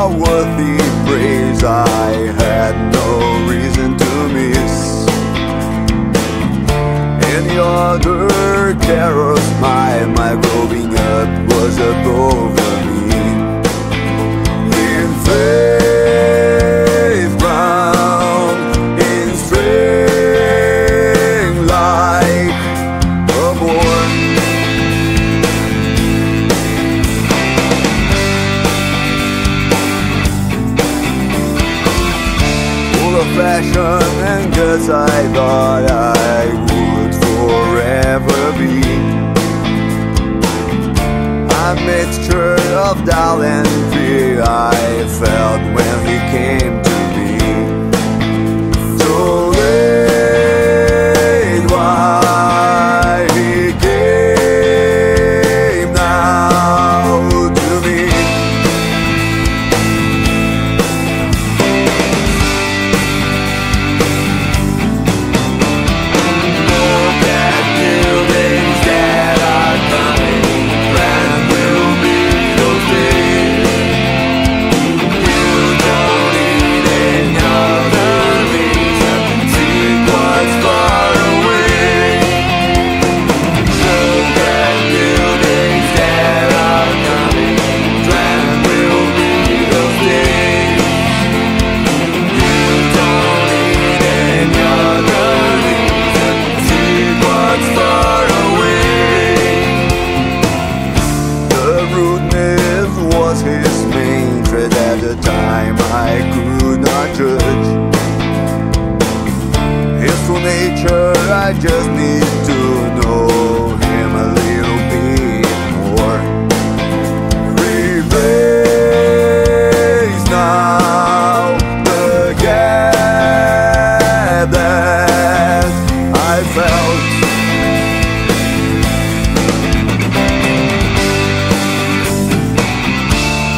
a worthy praise I had no reason to miss. Any other carols guts I thought I would forever be. A mixture of doubt and fear I felt when he came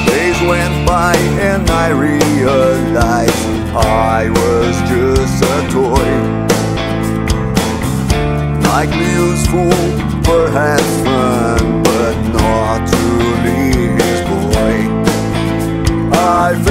Days went by and I realized I was just a toy. Likely useful, perhaps fun, but not truly his boy. I've